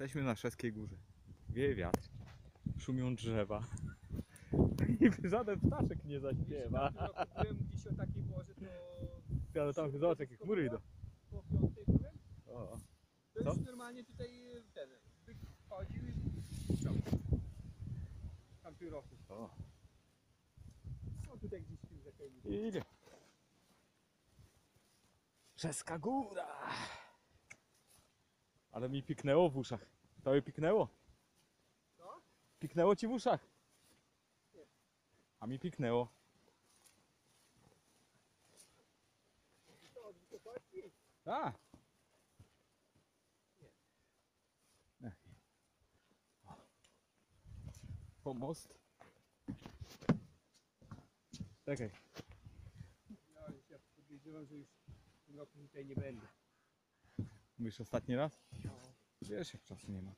Jesteśmy na Szeskiej Górze. Wieje wiatr. Szumią drzewa. I żaden ptaszek nie zaśpiewa. Byłem gdzieś o takiej porze, to Ale tam zobacz jakie chmury idą. po piątej byłem. O, To Co? już normalnie tutaj e, ten byk chodził i ciągnął. Tamtym roku. o. No tutaj gdzieś w tym. Idzie. Szeska Góra. Ale mi piknęło w uszach. To piknęło? Co? Piknęło ci w uszach? Nie. A mi piknęło. A. Nie. Pomost. Czekaj. No już ja podejrzewam, że już w roku tutaj nie będę. Mówisz ostatni raz? No. Wiesz jak czasu nie ma.